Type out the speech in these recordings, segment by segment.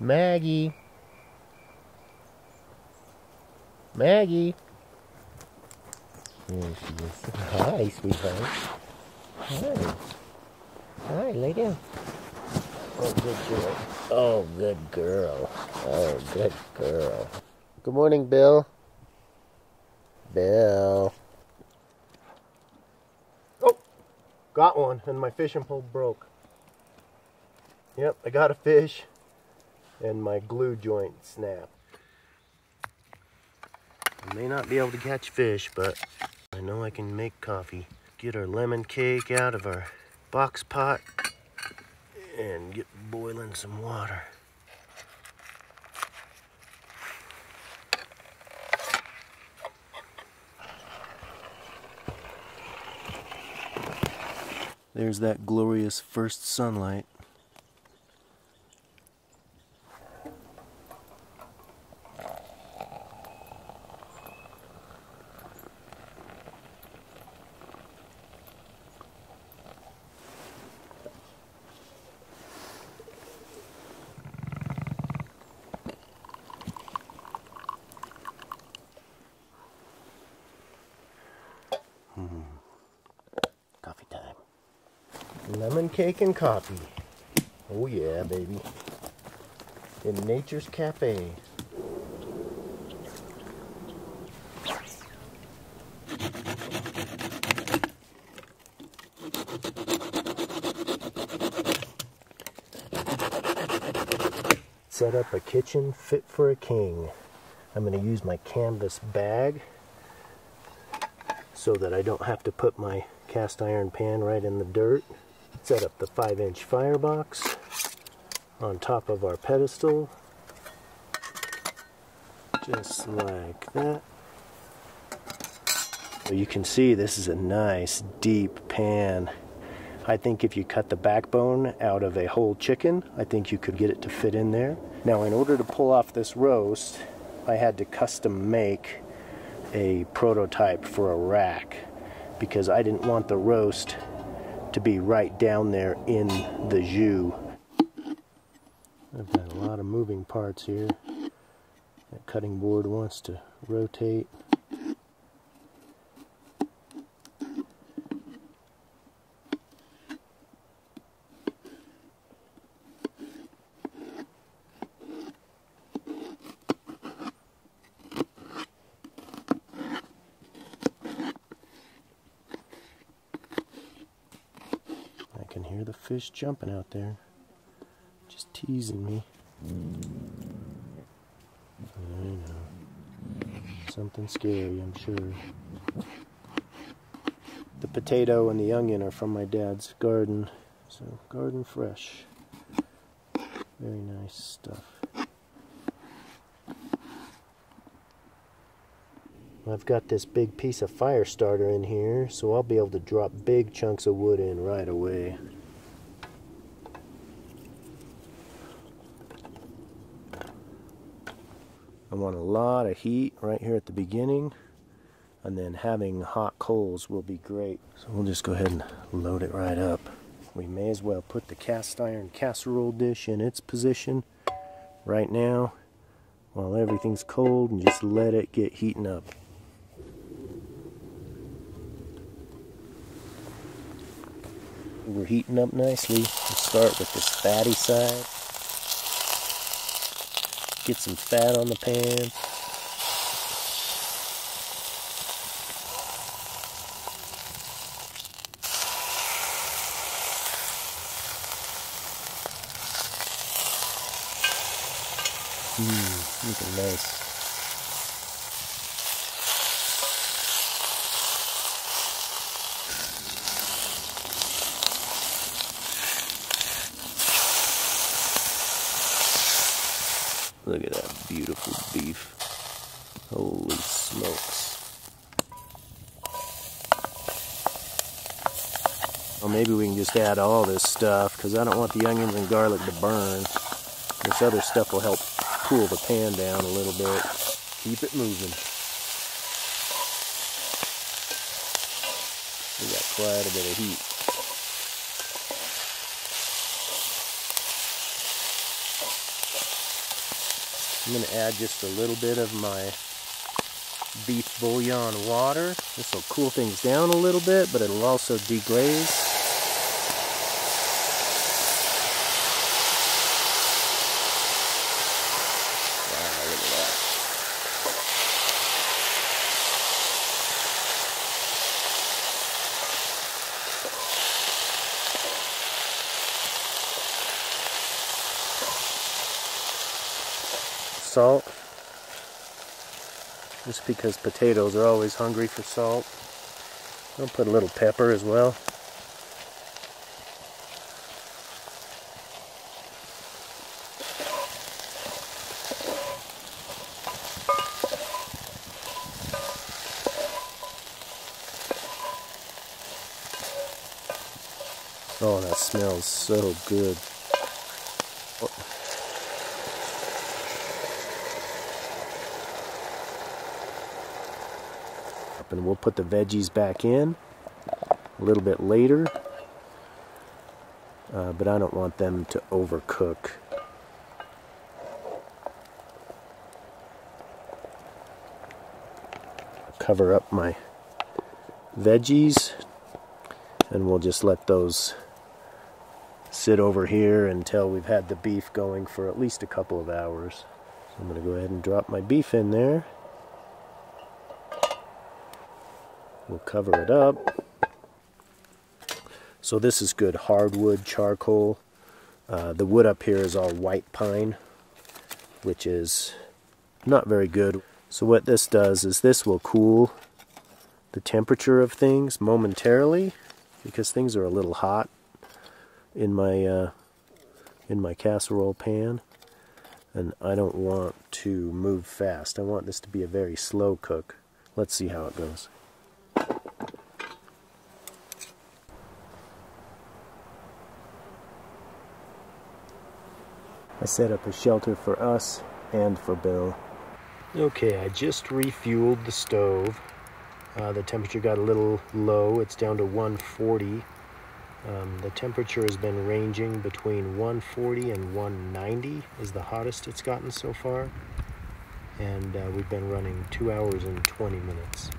Maggie. Maggie. There she is. Hi, sweetheart. Hi. Hi, lay down. Oh, good girl. Oh, good girl. Oh, good girl. Good morning, Bill. Bill. Oh, got one, and my fishing pole broke. Yep, I got a fish, and my glue joint snapped. I may not be able to catch fish, but I know I can make coffee. Get our lemon cake out of our box pot and get boiling some water. There's that glorious first sunlight. Mm-hmm. Coffee time. Lemon cake and coffee. Oh yeah, baby. In Nature's Cafe. Set up a kitchen fit for a king. I'm going to use my canvas bag so that I don't have to put my cast iron pan right in the dirt. Set up the 5 inch firebox on top of our pedestal. Just like that. So you can see this is a nice deep pan. I think if you cut the backbone out of a whole chicken, I think you could get it to fit in there. Now in order to pull off this roast, I had to custom make a prototype for a rack because I didn't want the roast to be right down there in the jus. I've got a lot of moving parts here. That cutting board wants to rotate. I can hear the fish jumping out there. Just teasing me. I know. Something scary, I'm sure. The potato and the onion are from my dad's garden. So, garden fresh. Very nice stuff. I've got this big piece of fire starter in here, so I'll be able to drop big chunks of wood in right away. Want a lot of heat right here at the beginning, and then having hot coals will be great. So we'll just go ahead and load it right up. We may as well put the cast iron casserole dish in its position right now while everything's cold and just let it get heating up. We're heating up nicely. We'll start with this fatty side. Get some fat on the pan. Mmm, looking nice. Look at that beautiful beef. Holy smokes. Well, maybe we can just add all this stuff because I don't want the onions and garlic to burn. This other stuff will help cool the pan down a little bit. Keep it moving. We got quite a bit of heat. I'm going to add just a little bit of my beef bouillon water. This will cool things down a little bit, but it'll also deglaze. salt just because potatoes are always hungry for salt. I'll put a little pepper as well. Oh, that smells so good. and we'll put the veggies back in a little bit later uh, but I don't want them to overcook cover up my veggies and we'll just let those sit over here until we've had the beef going for at least a couple of hours. So I'm going to go ahead and drop my beef in there. We'll cover it up. So this is good hardwood charcoal. Uh, the wood up here is all white pine, which is not very good. So what this does is this will cool the temperature of things momentarily because things are a little hot in my uh, in my casserole pan and I don't want to move fast. I want this to be a very slow cook. Let's see how it goes. I set up a shelter for us and for Bill. Okay, I just refueled the stove. Uh, the temperature got a little low. It's down to 140. Um, the temperature has been ranging between 140 and 190 is the hottest it's gotten so far. And uh, we've been running 2 hours and 20 minutes.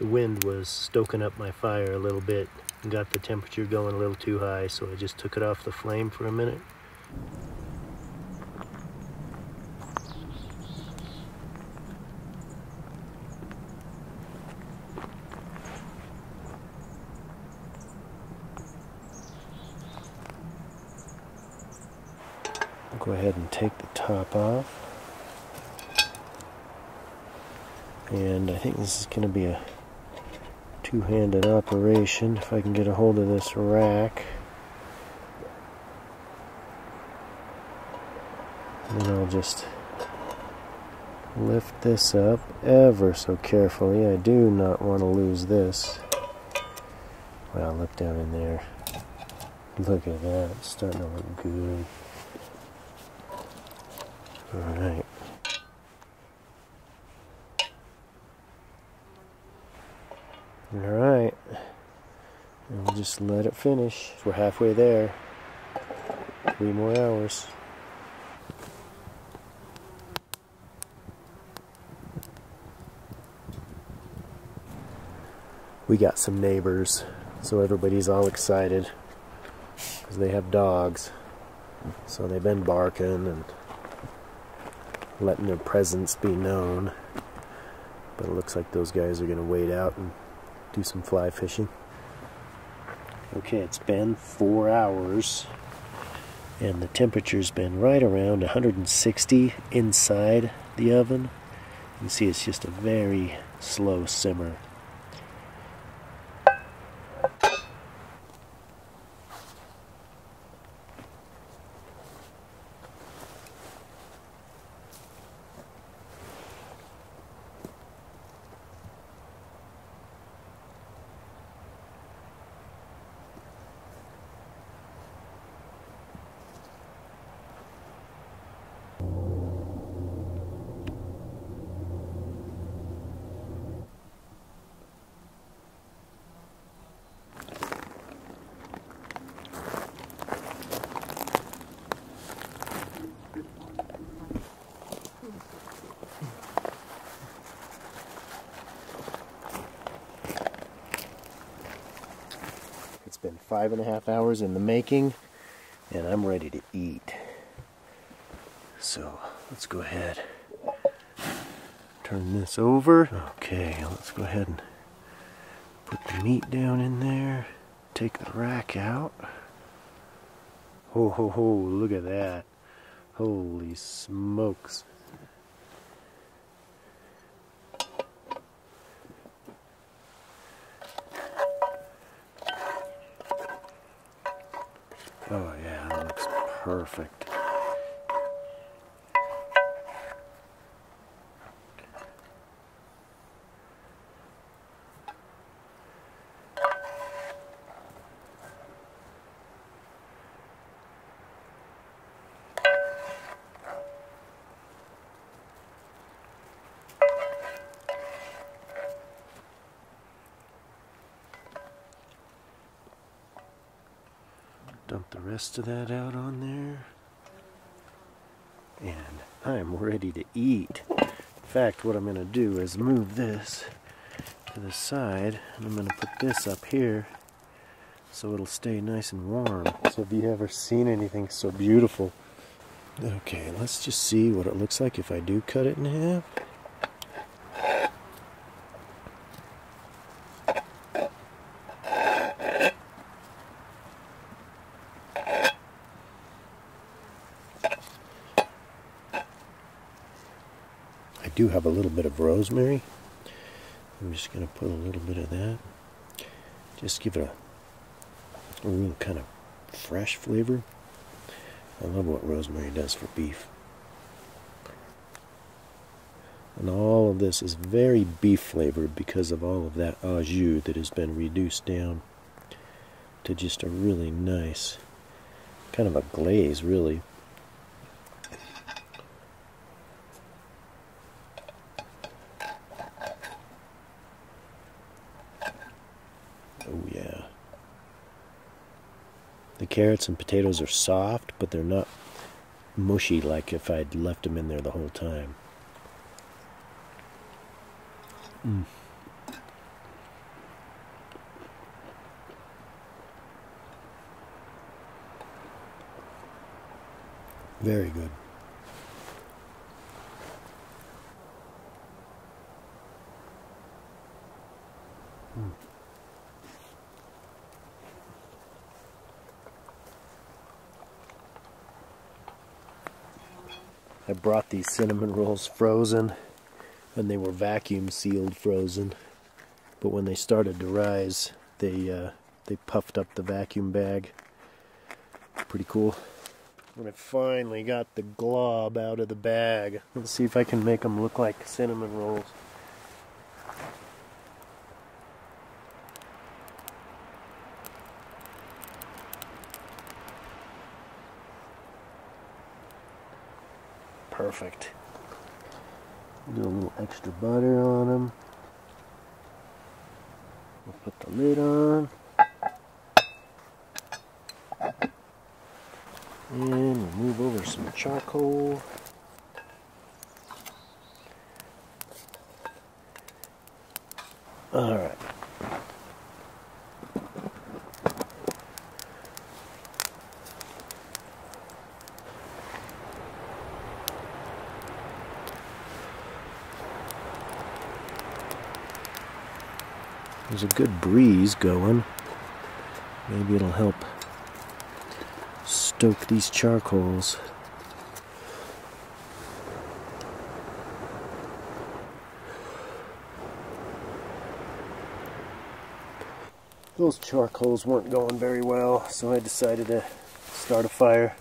The wind was stoking up my fire a little bit and got the temperature going a little too high, so I just took it off the flame for a minute. Go ahead and take the top off. And I think this is going to be a two-handed operation if I can get a hold of this rack. And then I'll just lift this up ever so carefully. I do not want to lose this. Wow, look down in there. Look at that. It's starting to look good. Alright. Alright. And we'll just let it finish. We're halfway there. Three more hours. We got some neighbors, so everybody's all excited because they have dogs. So they've been barking and letting their presence be known. But it looks like those guys are going to wait out and do some fly fishing. Okay, it's been four hours and the temperature's been right around 160 inside the oven. You can see it's just a very slow simmer. Five and a half hours in the making, and I'm ready to eat. So let's go ahead. Turn this over. Okay, let's go ahead and put the meat down in there. Take the rack out. Ho ho ho, look at that. Holy smokes. Perfect. Dump the rest of that out on there. And I'm ready to eat. In fact, what I'm going to do is move this to the side. And I'm going to put this up here so it'll stay nice and warm. So have you ever seen anything so beautiful? Okay, let's just see what it looks like if I do cut it in half. Do have a little bit of rosemary. I'm just going to put a little bit of that. Just give it a, a real kind of fresh flavor. I love what rosemary does for beef. And all of this is very beef flavored because of all of that au jus that has been reduced down to just a really nice, kind of a glaze, really. Oh, yeah. The carrots and potatoes are soft, but they're not mushy like if I'd left them in there the whole time. Mm. Very good. I brought these cinnamon rolls frozen and they were vacuum sealed frozen. But when they started to rise, they uh, they puffed up the vacuum bag. Pretty cool. When I finally got the glob out of the bag, let's see if I can make them look like cinnamon rolls. Perfect. Do a little extra butter on them. We'll put the lid on. And we'll move over some charcoal. All There's a good breeze going. Maybe it'll help stoke these charcoals. Those charcoals weren't going very well, so I decided to start a fire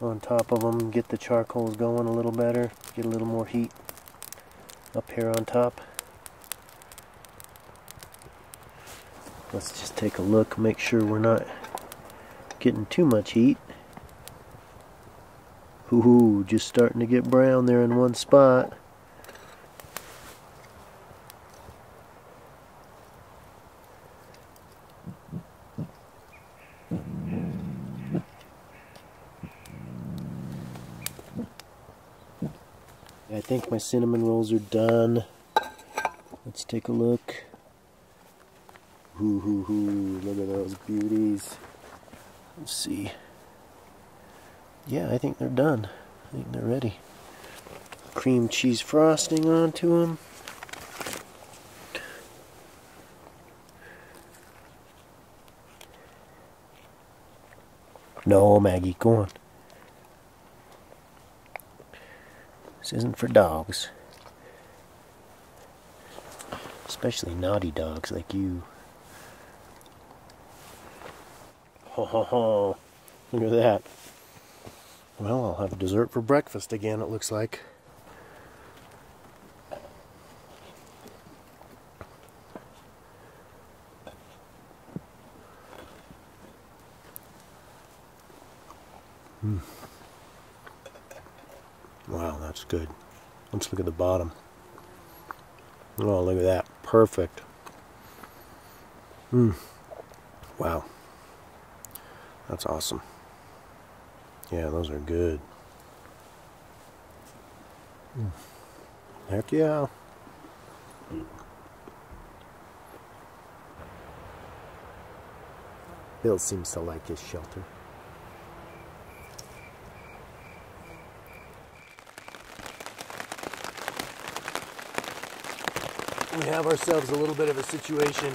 on top of them, get the charcoals going a little better, get a little more heat up here on top. Let's just take a look, make sure we're not getting too much heat. Ooh, just starting to get brown there in one spot. I think my cinnamon rolls are done. Let's take a look. Hoo, hoo, hoo. Look at those beauties. Let's see. Yeah, I think they're done. I think they're ready. Cream cheese frosting onto them. No, Maggie, go on. This isn't for dogs. Especially naughty dogs like you. Look at that. Well, I'll have dessert for breakfast again, it looks like. Hmm. Wow, that's good. Let's look at the bottom. Oh, look at that. Perfect. Hmm. Wow. That's awesome. Yeah, those are good. Mm. Heck yeah. Bill seems to like his shelter. we have ourselves a little bit of a situation